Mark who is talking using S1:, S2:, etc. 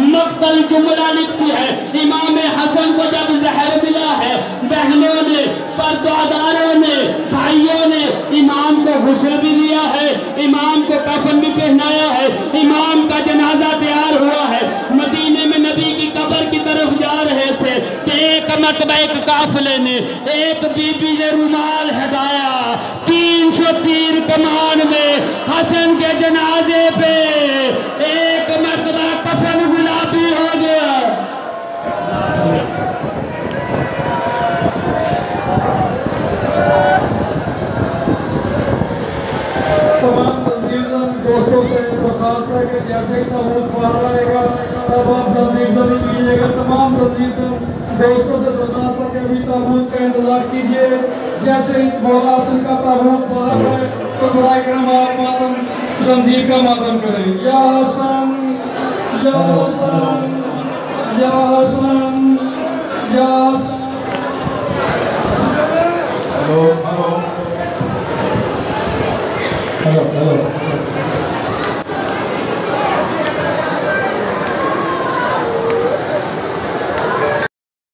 S1: मक्तल जुमला लिखती है। इमाम हसन को जब जहर मिला है, बहनों ने, पर्दादारों ने, भाइयों ने इमाम को हुस्न भी दिया है, इमाम को कफन भी पहनाया है, इमाम का जनाजा तैयार हुआ है। मदीने में नबी की कब्र की तरफ़ जा रहे थे। कि एक मरतबा एक काफिले ने एक बीबी ने रुमाल हटाया। तीन सौ तीर कमान में हसन के जनाजे पे एक मरतबा कफन गुलाबी हो गया
S2: तमाम तंजीजन दोस्तों से दरखास्त है कि जैसे ही तबूत बाहर आएगा, तब आप तंजीजन कीजिएगा तमाम तंजीजन दोस्तों से दरखास्त है कि अभी ताबूत का इंतज़ार कीजिए। जैसे ही मौला हसन का ताबूत बाहर है तो बरए करम आप मातम तंजीर का मातम करें। या हसन या हसन या हसन या हसन।
S3: 还有
S2: 还有。